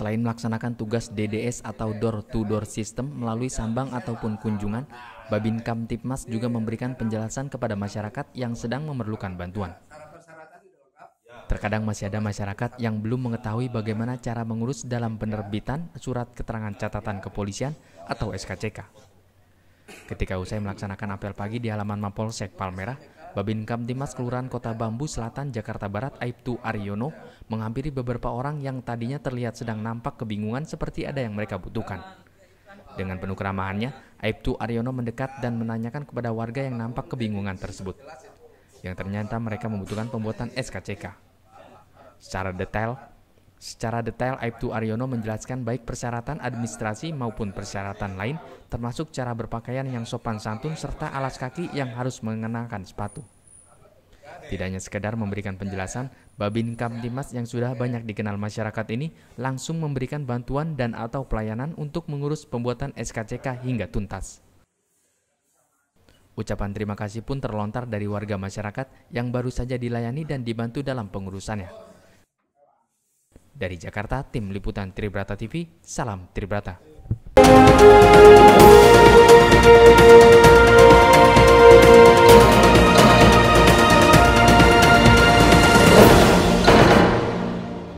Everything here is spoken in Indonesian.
melaksanakan tugas DDS atau door to door system melalui sambang ataupun kunjungan, Babin Kamtipmas juga memberikan penjelasan kepada masyarakat yang sedang memerlukan bantuan. Terkadang masih ada masyarakat yang belum mengetahui bagaimana cara mengurus dalam penerbitan surat keterangan catatan kepolisian atau SKCK. Ketika usai melaksanakan apel pagi di halaman Mapolsek Palmerah, Babin Kamtimas Kelurahan Kota Bambu Selatan, Jakarta Barat, Aibtu Aryono, menghampiri beberapa orang yang tadinya terlihat sedang nampak kebingungan seperti ada yang mereka butuhkan. Dengan penuh keramahannya, Aibtu Aryono mendekat dan menanyakan kepada warga yang nampak kebingungan tersebut. Yang ternyata mereka membutuhkan pembuatan SKCK. Secara detail, secara detail Aibtu Aryono menjelaskan baik persyaratan administrasi maupun persyaratan lain termasuk cara berpakaian yang sopan santun serta alas kaki yang harus mengenakan sepatu. Tidak hanya sekedar memberikan penjelasan, Babin Kamtimas yang sudah banyak dikenal masyarakat ini langsung memberikan bantuan dan atau pelayanan untuk mengurus pembuatan SKCK hingga tuntas. Ucapan terima kasih pun terlontar dari warga masyarakat yang baru saja dilayani dan dibantu dalam pengurusannya. Dari Jakarta, tim liputan Tribrata TV, salam Tribrata.